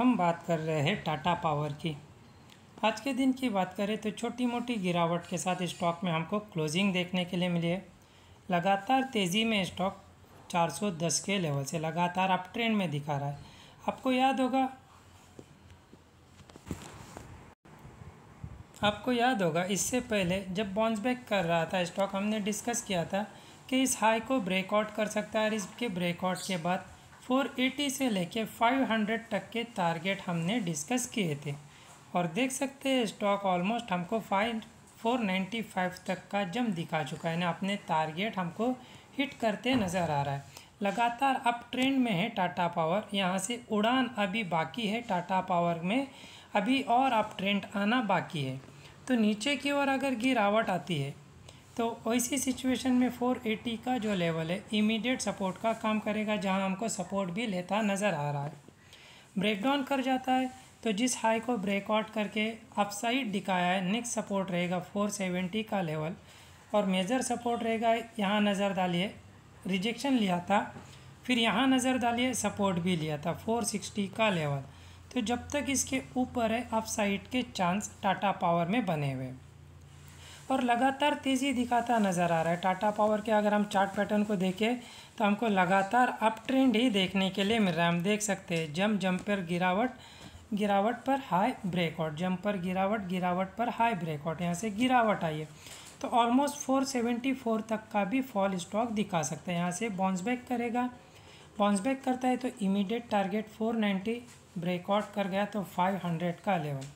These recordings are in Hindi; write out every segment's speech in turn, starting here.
हम बात कर रहे हैं टाटा पावर की। आज के दिन की बात करें तो छोटी मोटी गिरावट के साथ स्टॉक में हमको क्लोजिंग देखने के लिए मिली है। लगातार तेज़ी में स्टॉक 410 के लेवल से लगातार अप ट्रेंड में दिखा रहा है। आपको याद होगा, आपको याद होगा, इससे पहले जब बाउंस बैक कर रहा था, स्टॉक हमने डिस्कस किया था कि इस हाई को ब्रेकआउट कर सकता है और इसके ब्रेकआउट के बाद 480 से लेके 500 तक के टारगेट हमने डिस्कस किए थे। और देख सकते हैं स्टॉक ऑलमोस्ट हमको फाइव, फोर नाइन्टी फाइव तक का जम दिखा चुका है। ना अपने टारगेट हमको हिट करते नज़र आ रहा है। लगातार अप ट्रेंड में है टाटा पावर यहाँ से उड़ान अभी बाकी है टाटा पावर में। अभी और अप ट्रेंड आना बाकी है। तो नीचे की ओर अगर गिरावट आती है तो वैसी सिचुएशन में 480 का जो लेवल है इमीडिएट सपोर्ट का काम करेगा, जहाँ हमको सपोर्ट भी लेता नज़र आ रहा है। ब्रेकडाउन कर जाता है तो जिस हाई को ब्रेकआउट करके अपसाइड दिखाया है नेक्स्ट सपोर्ट रहेगा 470 का लेवल और मेजर सपोर्ट रहेगा, यहाँ नज़र डालिए रिजेक्शन लिया था, फिर यहाँ नज़र डालिए सपोर्ट भी लिया था 460 का लेवल तो जब तक इसके ऊपर है अपसाइड के चांस टाटा पावर में बने हुए। और लगातार तेज़ी दिखाता नज़र आ रहा है। टाटा पावर के अगर हम चार्ट पैटर्न को देखें तो हमको लगातार अप ट्रेंड ही देखने के लिए मिल रहा है। हम देख सकते हैं, जम जम पर गिरावट गिरावट पर हाई ब्रेकआउट जम पर गिरावट गिरावट पर हाई ब्रेकआउट। यहाँ से गिरावट आई है। तो ऑलमोस्ट 474 तक का भी फॉल स्टॉक दिखा सकते हैं। यहाँ से बाउंस बैक करेगा। बाउंस बैक करता है तो इमीडिएट टारगेट 490 ब्रेकआउट कर गया तो 500 का लेवल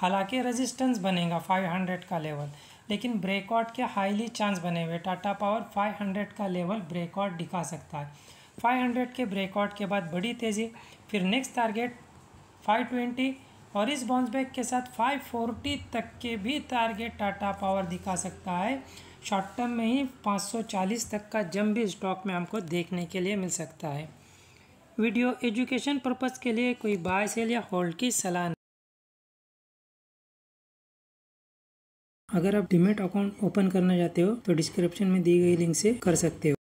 हालाँकि रेजिस्टेंस बनेगा 500 का लेवल लेकिन ब्रेकआउट के हाईली चांस बने हुए टाटा पावर 500 का लेवल ब्रेकआउट दिखा सकता है। 500 के ब्रेकआउट के बाद बड़ी तेज़ी, फिर नेक्स्ट टारगेट 520 और इस बाउंस बैक के साथ 540 तक के भी टारगेट टाटा पावर दिखा सकता है। शॉर्ट टर्म में ही 540 तक का जम भी स्टॉक में हमको देखने के लिए मिल सकता है। वीडियो एजुकेशन पर्पज़ के लिए कोई बाय सेल या होल्ड की सलाह अगर आप डिमेट अकाउंट ओपन करना चाहते हो तो डिस्क्रिप्शन में दी गई लिंक से कर सकते हो।